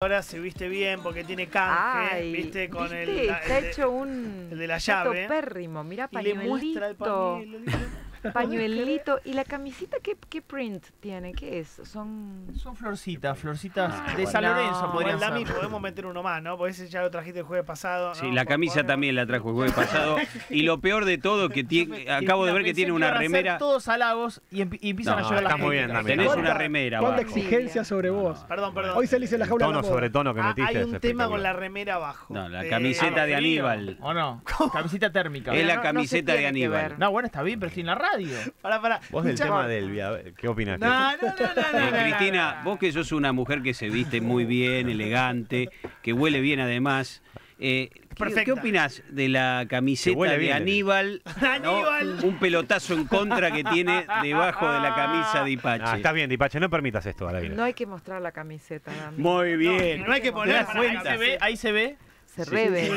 ahora se viste bien porque tiene canje, Ay, viste, con ¿viste? el, la- el de- hecho un el de la llave. pérrimo, mirá y le muestra el pañuelito, pañuelo. pañuelito y la camisita qué, qué print tiene, ¿qué es? Son Son florcitas, florcitas Ah, de San. Lorenzo No, podrían podemos meter uno más, ¿no? Porque ese ya lo trajiste el jueves pasado. Sí, ¿no? la camisa podemos- también la trajo el jueves pasado. Y lo peor de todo, que tiene, acabo de ver que tiene una remera. todos halagos y, y empiezan No, a llover está muy bien, Dami. Tenés ¿Cuánta- una remera ¿Cuánta exigencia sobre vos? Perdón, perdón. Hoy salís en la jaula Tono sobre tono que Ah, metiste. hay es un tema con la remera abajo. No, la camiseta de Aníbal. ¿O no? Camiseta térmica. Es la se camiseta de Aníbal. No, bueno, está bien, pero en la radio. Pará, pará. Vos del tema del via- ¿Qué opinas? No, no, no, no, no, no, no, Cristina, no. vos que sos una mujer que se viste muy bien, elegante, que huele bien además. eh, ¿qué, qué opinás de la camiseta de bien, Aníbal? ¿no? Aníbal. Un pelotazo en contra que tiene debajo de la camisa de Ipache. Ah, está bien, Dipache, no permitas esto a la vida. no hay que mostrar la camiseta, Dami. Muy bien. no hay que ¿Te poner das para Ahí se ve, ahí se ve. se rebe.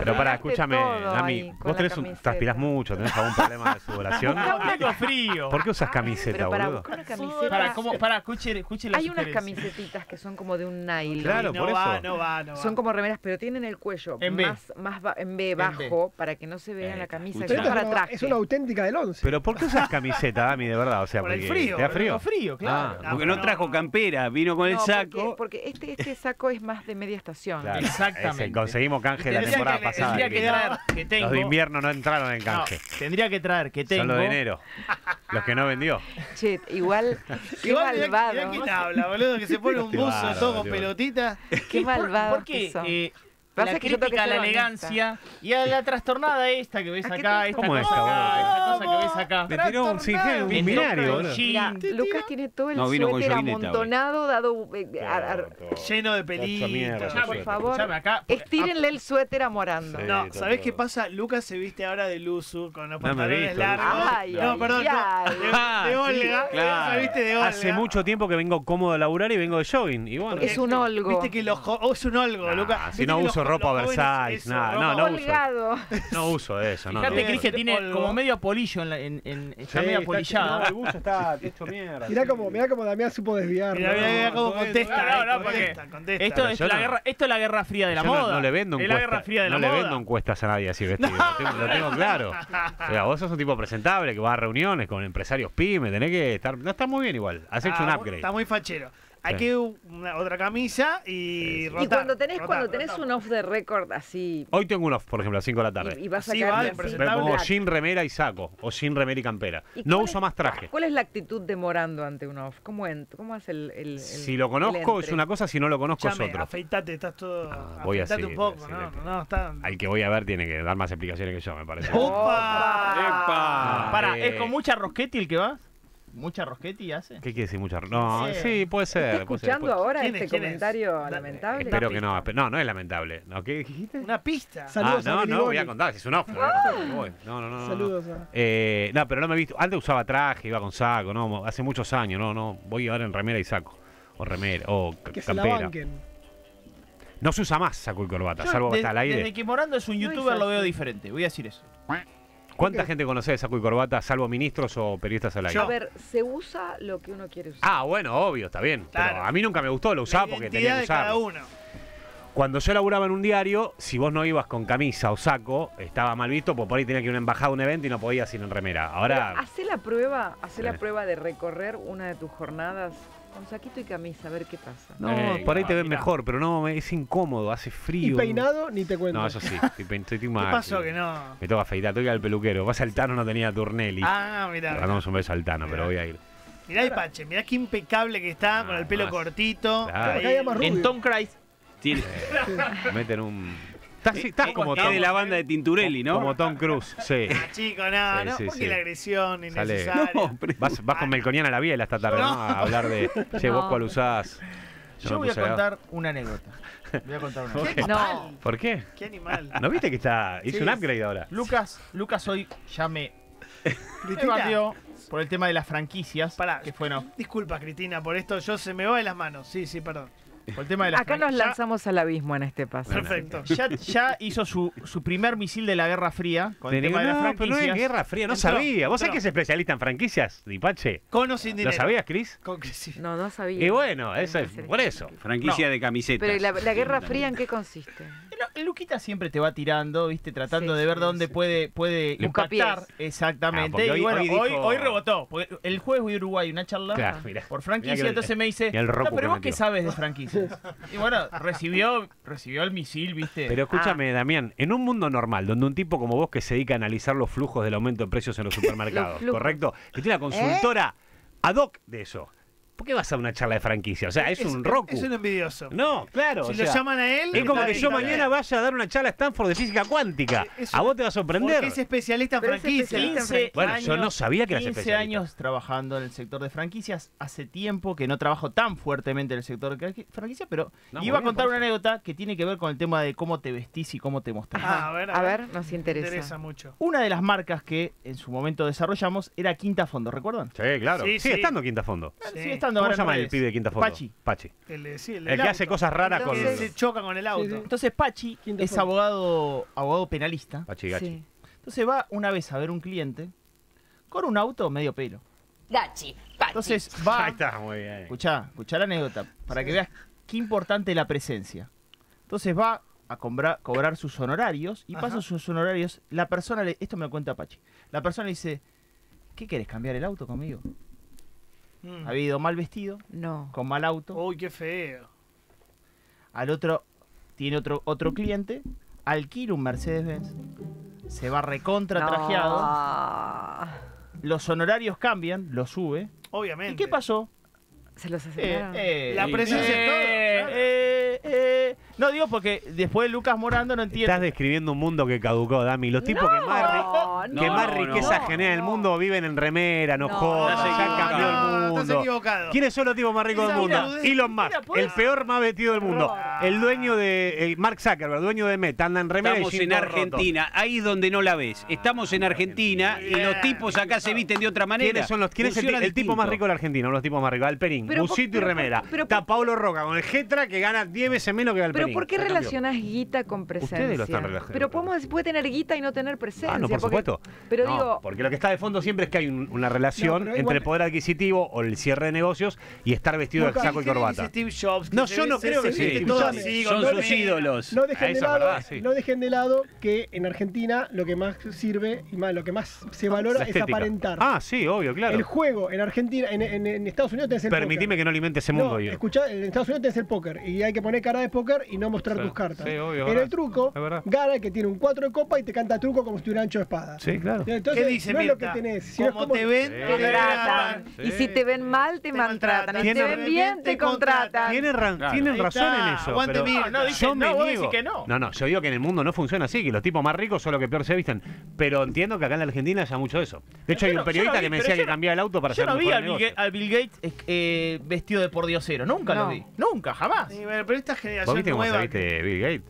Pero para, escúchame, Dami, vos tenés un, transpirás mucho, tenés algún problema de sudoración. Tengo frío. ¿Por qué usas camiseta, Pero para boludo? buscar una camiseta Para, ¿cómo? Para, escuche, escuche la hay unas sugerencia. camisetitas que son como de un nylon. Claro, no por va, eso. no va, no va. Son como remeras, pero tienen el cuello En B. más, más ba- en B B. bajo para que no se vea Eh, la camisa. que Pero es esta para es, una, traje. es una auténtica del 11. Pero ¿por qué usas camiseta, Dami, de verdad? O sea, Por el porque frío, ¿te da frío? Frío, claro. Ah, Porque no trajo campera, vino con el No, porque- saco. Porque, este, este saco es más de media estación. Claro, Exactamente. ese, conseguimos canje la Tendría temporada que- pasada. Tendría que traer que tengo. Los de invierno no entraron en No, canje. tendría que traer que tengo. Son los de enero. Los que no vendió. Che, igual, qué Igual, malvado. mirá quién habla, boludo, que se pone un Qué buzo todo con pelotita. Qué ¿Por- malvado ¿Por qué? que son. eh, Pasa la crítica a la elegancia y a la trastornada esta que ves ¿A qué acá, esta ¿Cómo cosa es, acá, acá. Me tiró un singel, un binario, boludo. Mira. Lucas tiene todo el No, vino con suéter amontonado, dado... eh, a- a- Lleno de pelitos. por suéter. favor, escuchame acá. estírenle el suéter a Morando. Sí. No, ¿sabés todo. qué pasa? Lucas se viste ahora de Luzu con los No me pantalones visto, largos. Ay, no, ay, perdón, no. De, Ah, de sí, Olga. claro. Se viste de Olga. Hace mucho tiempo que vengo cómodo a laburar y vengo de jogging. Y bueno, Es un olgo. Viste que los jo- oh, es un olgo, Nah, Lucas. si Viste no que uso ropa los jóvenes- oversize, eso, nada, ropa no, no uso. Holgado. no uso eso. No, Fíjate, no. Cris, que tiene Olgo. como medio polillo en la, en, en- está Sí, medio está- apolillado. no, el buzo está hecho mierda. Mirá sí. cómo, mirá cómo Damián supo desviar. Mirá, mirá, mirá cómo contesta. No, no, eh, contesta, contesta. Esto es, la no- guerra, esto es la guerra fría de la no- moda. No, le vendo Es encuestas. la guerra fría de la no le moda. vendo encuestas a nadie así vestido. Lo tengo, lo tengo claro. O sea, vos sos un tipo presentable que va a reuniones con empresarios pyme, tenés que estar. No está muy bien igual. Has hecho Ah, un upgrade. Está muy fachero. Hay Sí. que una, otra camisa y Y rotar. cuando tenés, rotar, cuando tenés rotar. un off the record así Hoy tengo un off, por ejemplo, a las 5 de la tarde. y, y vas a Así sacar así, de Me pongo sin remera y saco. O sin remera y campera. ¿Y No uso es- más traje. ¿Cuál es la actitud de Morando ante un off? ¿Cómo, ent- cómo hace el, el- el- Si lo el conozco es una cosa, si no lo conozco es otro. afeitate, estás todo. Ah, voy afeitate así, un poco, voy ¿no? así, No, no, está. Al que voy a ver tiene que dar más explicaciones que yo, me parece. ¡Opa! ¡Epa! Para. ¿es con mucha rosquetti el que va? ¿Mucha rosquetti hace? ¿Qué quiere decir mucha No, Sí. sí, puede ser. ¿Está puede ser, escuchando puede- ahora ¿Quién este comentario Dale. lamentable? Espero que no. No, no es lamentable. ¿No? ¿Qué dijiste? Una pista. Saludos ah, a no, Billy no, voy a contar, si es un off. no a voy. No, no, no, no, no. Saludos a... Eh, no, pero no me he visto. Antes usaba traje, iba con saco, no, hace muchos años, no, no. Voy ahora en remera y saco. O remera, o Que se la campera. No se usa más saco y corbata, Yo, salvo de- está al aire. Desde que Morando es un No youtuber lo veo diferente, voy a decir eso. ¿Cuánta gente conoce de saco y corbata, salvo ministros o periodistas al aire? A ver, se usa lo que uno quiere usar. Ah, bueno, obvio, está bien. Pero a mí nunca me gustó, lo usaba La porque tenía que de cada usarlo. uno. Cuando yo laburaba en un diario, si vos no ibas con camisa o saco, estaba mal visto, porque por ahí tenía que ir a una embajada a un evento y no podías ir en remera. Ahora, Pero Hacé la prueba, hacé la Sí. prueba de recorrer una de tus jornadas con saquito y camisa, a ver qué pasa. no, Eh, por ahí te ven mirá. mejor, pero no, es incómodo, hace Y frío. peinado, ni te cuento. No, eso sí, estoy, estoy ¿Qué mal, pasó que no? Me toca afeitar, tengo que ir al peluquero. Vas al Tano, no tenía Turnelli. Ah, Le mirá. mandamos un beso al Tano, pero voy a ir. Mirá el Pache, mirá qué impecable que está, Ah, con el pelo más. cortito. Claro. Acá hay más rubio. En Tom Cruise. Tiene, Meten un. Estás, estás como es Tom, de la banda de Tinturelli, ¿no? como Tom Cruise, sí. Ah, chico, no, Sí, no, sí, porque sí. la agresión innecesaria. No, pero- Vas, vas con Melconiana a la biela esta tarde, ¿no? A hablar de. Che, vos No. cuál usás. Yo me voy a contar una anécdota. Voy a contar una anécdota. No, ¿Por qué? Qué animal. ¿No viste que está. Hizo Sí. un upgrade ahora? Lucas, Lucas hoy ya me, batió por el tema de las franquicias. Pará. Que fue no. disculpa Cristina por esto, yo se me va de las manos. Sí, sí, perdón. Por el tema de la Acá nos ya- lanzamos al abismo en este paso. Perfecto. Ya, ya hizo su, su primer misil de la Guerra Fría con el tema de las no, pero no franquicias. es Guerra Fría, no Entró, sabía. ¿Vos sabés que es especialista en franquicias, Dipache? Con o sin dinero. ¿Lo sabías, Cris? No, no sabía. Y bueno, eso es por eso. Franquicia de camisetas. Pero ¿y la, la Guerra Fría en qué consiste? Luquita siempre te va tirando, viste, tratando Sí, de ver sí, dónde sí. puede, puede impactar. Ah, Exactamente. y hoy- bueno, hoy hoy, dijo- hoy rebotó. El jueves voy a Uruguay una charla Claro, por franquicia, entonces me dice, y el no, pero vos qué metió". sabes de franquicias. y bueno, recibió, recibió el misil, viste. Pero escúchame, Damián, en un mundo normal, donde un tipo como vos que se dedica a analizar los flujos del aumento de precios en los supermercados. ¿correcto? Que tiene una consultora ad hoc de eso. ¿Por qué vas a una charla de franquicia? O sea, es, un Roku. Es un envidioso. No, claro. Si o lo sea, llaman a él. es como que yo mañana vaya a dar una charla a Stanford de física cuántica. Es A vos te va a sorprender. Porque es especialista en franquicias. 15 Bueno, años, yo no sabía que eras 15 especialista. años trabajando en el sector de franquicias. Hace tiempo que no trabajo tan fuertemente en el sector de franquicias, pero No, iba a contar una anécdota que tiene que ver con el tema de cómo te vestís y cómo te mostrás. Ah, a ver, A ver, nos interesa. interesa mucho. Una de las marcas que en su momento desarrollamos era Quinta Fondo, ¿recuerdan? Sí, claro. Sí, Sigue sí. estando Quinta Fondo. Sí. Sigue estando ¿Cómo ahora se en llama el pibe de Quinta Fondo? Pachi. Pachi. El, sí, el, El del que hace cosas raras con... Se choca con el auto. Sí, sí. Entonces Pachi Quinta es Fondo. abogado, abogado penalista. Pachi Gachi. Sí. Entonces va una vez a ver un cliente con un auto medio pelo. Gachi, Pachi. Entonces va... Ahí está, muy bien. Escuchá, escuchá la anécdota, para que veas qué importante la presencia. Entonces va a cobrar, cobrar sus honorarios y Ajá. pasa sus honorarios. La persona, le, esto me lo cuenta Pachi, la persona le dice, ¿qué querés cambiar el auto conmigo? Mm. Había ido mal vestido, No. con mal auto. Uy, qué feo. Al otro, tiene otro, otro cliente, alquila un Mercedes-Benz, se va recontra trajeado, No. los honorarios cambian, lo sube. Obviamente. ¿Y qué pasó? Se los Eh, asesinaron. eh, La eh, presencia de todo, eh, claro. eh, eh. No digo porque después Lucas Morando no entiende. Estás describiendo un mundo que caducó, Dami. Los tipos que más, ri- no, que más no, riqueza no. generan en el mundo viven en remera, no, no, ya cambió no, el Estás mundo. equivocado. ¿Quiénes son los tipos más ricos del mundo? boludez. Elon Musk, Mira, el peor más vestido del mundo. El dueño de Mark Zuckerberg, dueño de Meta, anda en remera Estamos y en roto. Argentina, ahí es donde no la ves. Estamos en Argentina y los tipos acá se visten de otra manera. ¿Quiénes son los, quién es el, el tipo más rico de la Argentina? Uno de los tipos más ricos. Alperín, Pero busito y pero remera. pero Está Paulo Roca con el Getra que gana 10 veces menos que Alperín. Pero ¿por qué relacionás guita con presencia? Ustedes lo están relacionando. Pero podemos decir, puede tener guita y no tener presencia. Ah, no, por porque- supuesto. Pero No, digo, porque lo que está de fondo siempre es que hay un- una relación No, entre igual- el poder adquisitivo o el cierre de negocios y estar vestido de Boca, saco y ¿Qué le dice corbata. Steve Jobs? No, yo no creo que sí. así, Son no sus ídolos. No dejen, Ah, de lado, verdad, sí. no dejen de lado que en Argentina lo que más sirve y más lo que más se valora La es aparentar. Ah, sí, obvio, claro. El juego en Argentina, en, en- en Estados Unidos tenés el Permitime póker. que no alimente ese No, mundo, yo. escuchá, en Estados Unidos tenés el póker y hay que poner cara de póker y no mostrar Sí, tus cartas. sí, obvio, en verdad. el truco, gana el que tiene un 4 de copa y te canta truco como si tuviera ancho de espada. Sí, claro. Entonces, ¿Qué dice no es lo que tenés, sino Como te ven, te. Y si te ven mal, te, Te maltratan. Y si te ven bien, te contratan. Tienen, ra- Claro. tienen Ahí razón en eso. pero. No, dice yo me no, vos niego. decís que no. No, no, yo digo que en el mundo no funciona así, que los tipos más ricos son los que peor se visten. Pero entiendo que acá en la Argentina haya mucho de eso. De hecho, Yo hay no- un periodista yo no que me decía yo que no- cambiaba el auto para Yo hacer no vi al Bill. Gates, al Bill Gates eh, eh, vestido de pordiosero. Nunca lo No. vi. Nunca, jamás. Sí, pero esta ¿Vos generación viste cómo se nueva. viste Bill Gates?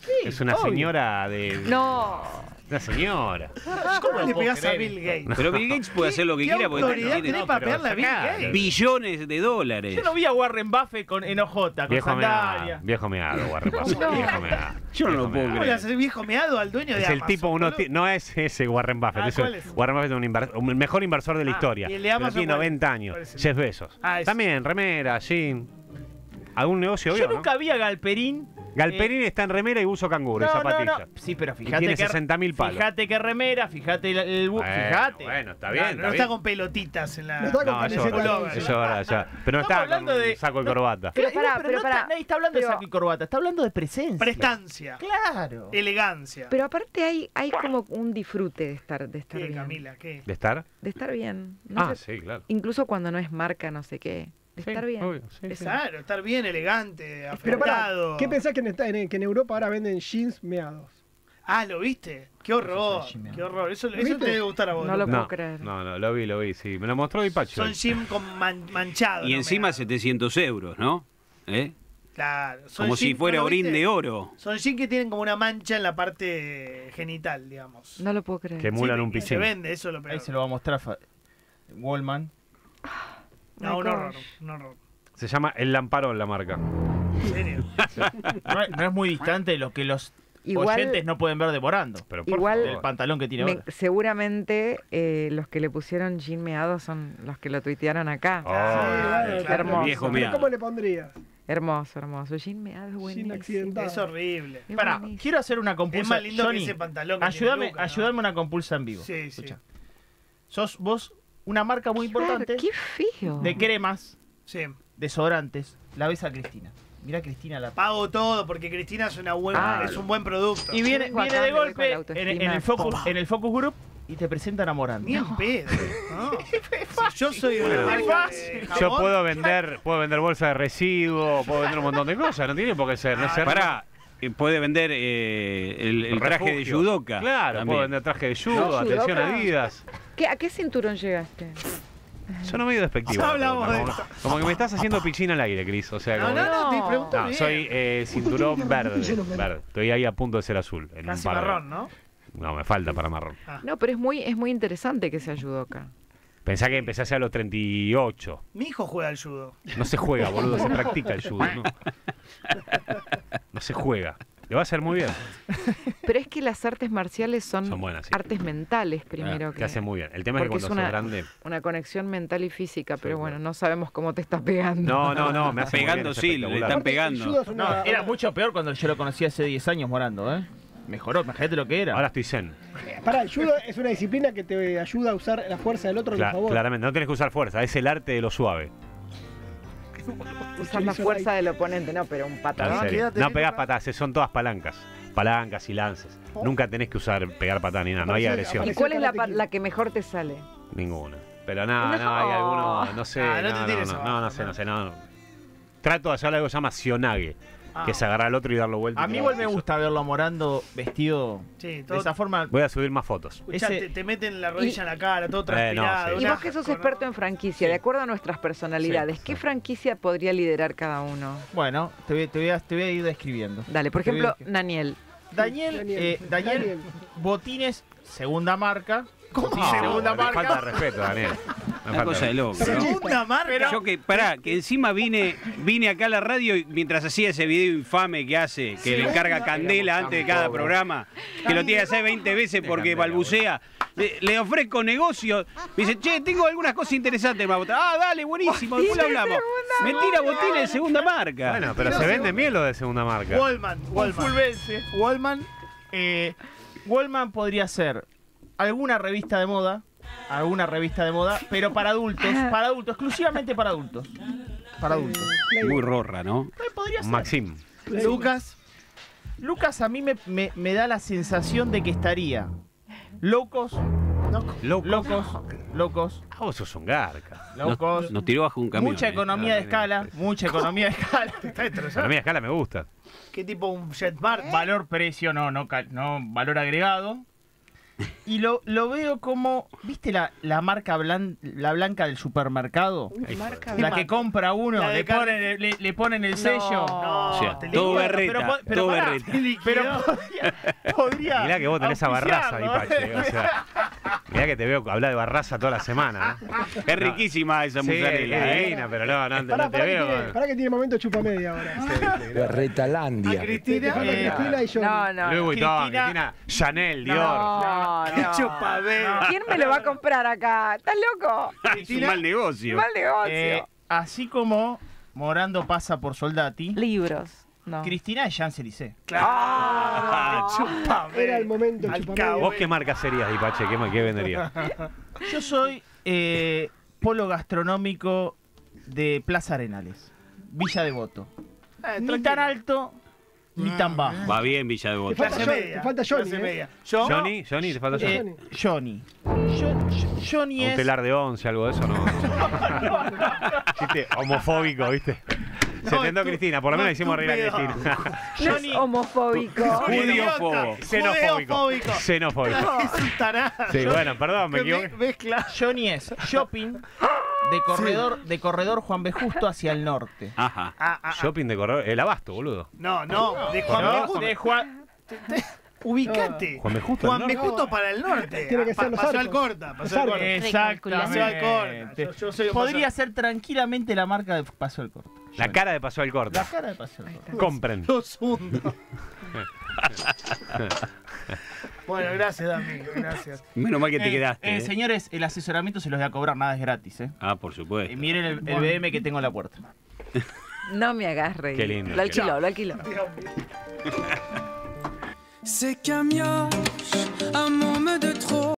Sí, Es una obvio. señora de. No. Una señora. ¿Cómo le pegás a. Bill Gates? Pero Bill Gates puede hacer lo que ¿Qué quiera porque autoridad tiene tenés no, para pegarle a Bill. Gates? billones de dólares. Yo no vi a Warren Buffett con en OJ, con Viejo meado. sandalia. Viejo meado, Warren Buffett. No. Viejo meado. Yo no lo Viejo puedo meado. ¿Cómo le haces viejo meado al dueño de Es el Amazon, tipo, uno boludo? ti- no es ese Warren Buffett, Ah, es ¿cuál el- es? Warren Buffett es un, inver- un- el mejor inversor de la Ah, historia. ¿y el de pero Amazon tiene cuál es? 90 años, ¿Cuál es el? Jeff Bezos. Ah, ese. También, remera, jean. ¿Algún negocio Yo obvio, nunca vi a Galperín. Galperín está en remera y buzo canguro y No, no, zapatilla. no. Sí, pero Y fíjate tiene que 60.000 palos. Fíjate qué remera, fíjate el, el bu- Bueno, fíjate. Bueno, está bien. no está está bien. con pelotitas en la. No está con No, eso verdad, ya. Pero no está hablando de- saco y no- corbata. Pero pará, pero pero no pará. está- nadie está hablando Pero- de saco y corbata, está hablando de presencia. Prestancia. Claro. Elegancia. Pero aparte hay, hay como un disfrute de estar, de estar ¿Qué, bien. Camila? ¿Qué? ¿De estar? De estar bien. No Ah, sé, sí, claro. Incluso cuando no es marca, no sé qué. De Sí, estar bien. obvio, sí, sí. Claro, estar bien, elegante, Pero pará, afectado. ¿qué pensás que en, esta- en- que en Europa ahora venden jeans meados? Ah, ¿lo viste? Qué horror, qué horror. Eso, te debe gustar a vos. No lo puedo No, creer. no, no, lo vi, lo vi, sí. Me lo mostró Dipacho. Son gym con man- manchado. Y no encima me- 700 euros, ¿no? ¿Eh? Claro. son Como si fuera ¿no lo orín de oro. Son jeans que tienen como una mancha en la parte genital, digamos. No lo puedo creer. Que emulan Sí, un Se pichín. vende, eso es lo peor. Ahí se lo va a mostrar Wallman. No, un horror, un horror. Se llama El Lamparón la marca. En serio. No, es- no es muy distante de lo que los Igual, oyentes no pueden ver demorando. Pero por Igual- El pantalón que tiene me- ahora. seguramente eh, los que le pusieron jean meado son los que lo tuitearon acá. Oh, claro, claro. Hermoso. Viejo ¿Pero meado. ¿Cómo le pondrías? Hermoso, hermoso. Jean meado es buenísimo. Es horrible. Es Pará, buenísimo. quiero hacer una compulsa. Es más lindo Johnny, que ese pantalón. que tiene ayúdame, Luca, ¿no? ayúdame una compulsa en vivo. Sí, sí. Sos vos una marca muy Claro, importante qué de cremas, Sí. desodorantes. La ves a Cristina. Mira Cristina la Pago todo porque Cristina es, una buena, Ah. es un buen producto. Y viene, viene de golpe en, el focus, en el focus group y te presentan a Morán. Ni en pedo. ¿no? Si yo soy una Bueno, marca de fácil. Yo puedo vender, puedo vender bolsa de residuos, puedo vender un montón de cosas, no tiene por qué ser. No ser Pará, puede vender eh, el, el traje de judoka. Claro, también. puedo vender traje de judo, No, atención judoka. Adidas. ¿Qué- ¿A qué cinturón llegaste? Suena medio despectivo. Ya la hablamos pregunta, de como, como que me estás haciendo pichín al aire, Cris. O sea, No, como no, no, te No. pregunto No, soy eh, cinturón verde, verde. Estoy ahí a punto de ser azul. En un Casi par de- marrón, ¿no? No, me falta para marrón. No, pero es muy, es muy interesante que sea judoka. Pensá que empecé hace a los 38. Mi hijo juega al judo. No se juega, boludo, se practica el judo. No, No se juega. Le va a hacer muy bien. Pero es que las artes marciales son, Son buenas, sí. artes mentales primero. Te hace muy bien. El tema es que cuando es sos una- grande. Una conexión mental y física, pero bueno, no sabemos cómo te está pegando. No, no, no, me hace muy bien, Pegando sí, le están pegando. No, era mucho peor cuando yo lo conocí hace 10 años Morando, ¿eh? Mejoró, imagínate lo que era. Ahora estoy zen. Pará, el judo es una disciplina que te ayuda a usar la fuerza del otro a tu favor. claramente, no tenés que usar fuerza, es el arte de lo suave. Usar la fuerza del oponente, no, pero un patadón. No Luca. patadas, son todas palancas. Palancas y lances. Nunca tenés que usar pegar patadas ni nada, no hay agresión. ¿Y cuál es la, la que mejor te sale? Ninguna. Pero no, no, No. hay alguno, no sé, Ah, no no, te no, no, abajo, no, no sé, no. no sé, no. no. Trato de hacer algo que se llama sionage, Ah, que es agarrar al otro y darlo vuelta. A mí igual me gusta verlo a Morando vestido Sí, de esa forma. Voy a subir más fotos. Escuchá, ese- te, te meten la rodilla Y- en la cara, todo Eh, no, transpirado. sí. Y vos que sos con- experto en franquicia, de acuerdo a nuestras personalidades, Sí, ¿qué sí. franquicia podría liderar cada uno? Bueno, te voy, te voy a, te voy a ir describiendo. Dale, por Te voy a ejemplo, Daniel. Daniel, Daniel, eh, Daniel, Daniel. Botines, segunda marca. ¿Cómo? No, segunda marca. falta de respeto, Daniel. Una cosa de- loco, ¿no? Segunda marca. Yo que, pará, que encima vine, vine acá a la radio y mientras hacía ese video infame que hace, que le encarga Candela antes de cada programa, que lo tiene que hacer 20 veces porque Candela, balbucea, le, le ofrezco negocio. Me dice, che, tengo algunas cosas interesantes para votar. Ah, dale, buenísimo, después lo hablamos. Mentira, botines de segunda marca. Bueno, pero se vende bien lo de segunda marca. Wallman. Wallman. Wallman. Eh, Wallman podría ser alguna revista de moda. Alguna revista de moda, pero para adultos. Para adultos, exclusivamente para adultos. Para adultos. Muy rorra, ¿no? Eh, Podría ser. Maxim. Lucas. Lucas a mí me, me- me da la sensación de que estaría locos, Loco. locos, locos, Ah, vos sos un garca. locos. Nos, nos tiró bajo un camión. mucha eh. economía de escala, mucha economía de escala. Está destrozado. Pero a mí a escala me gusta. ¿Qué tipo un Jetmark? Valor precio, no, no, cal- no valor agregado. Y lo, lo veo como, ¿viste la, la marca blan- la blanca del supermercado? Marca La blanca. que compra uno, le carne. ponen, el- le, le ponen el sello. No, O sea, te todo berreta, pero pero todo pará. berreta. Pero podría, podría Mirá que vos tenés a Barraza ahí, auspiciarlo, Pache. O sea, mirá que te veo hablar de Barraza toda la semana. ¿no? Es riquísima esa Sí, mozzarella, es ¿eh? divina, pero no, no, Pará, no te pará, que veo. tiene, pará que tiene momento chupamedia ahora. Berretalandia. A Cristina. Eh, Cristina y yo. No, no. Cristina- Cristina, Chanel, Dior. No, Qué no. ¿Quién me lo va a comprar acá? ¿Estás loco? Es un mal negocio. Mal negocio. Eh, así como Morando pasa por Soldati, Libros. No. Cristina es Champs-Élysées. Ah, chupame. Era el momento Al cabo. ¿Vos qué marca serías, Dipache? ¿Qué, qué venderías? Yo soy eh, polo gastronómico de Plaza Arenales, Villa Devoto. Eh, Ni tan alto, ni tan bajo. Va bien Villa de Te Bota. falta Clase Johnny, media. te falta Johnny, clase eh. media. Yo. Johnny, Johnny, te falta Johnny. Eh, Johnny. Jo- Jo- Johnny Un es... telar de once, algo de eso, ¿no? ¿Viste? Homofóbico, ¿viste? Se No, tentó tú- Cristina, por lo no, menos hicimos reír a estúpido. Cristina. No Johnny- es homofóbico. Judiófobo. Xenofóbico. Xenofóbico. Es un tarado. Sí, bueno, perdón, me equivoqué. Mezcla. Johnny es shopping de corredor, de corredor Juan B. Justo hacia el norte. Ajá. Ah, ah, ah. Shopping de corredor. El abasto, boludo. No, no. De Juan No, B. Justo. de Juan... Ubicate. Juan B. Justo, Juan. Justo para el norte. Tiene que ser los pasó al corta. Pasó al corta. Pasó al corta. Yo- yo soy un Podría ser tranquilamente la marca de Paso del Corto. La cara de Paso del La Corta. cara de Paso del Corto. Compren. Los hundo. bueno, gracias, Dami. Gracias. Menos mal que te Eh, quedaste. eh, ¿eh? Señores, el asesoramiento se los voy a cobrar, nada es gratis. ¿eh? Ah, por supuesto. Eh, miren el, el BM que tengo en la puerta. No me hagas reír. Qué lindo, Lo alquiló, lo alquiló. Ces camions, amour.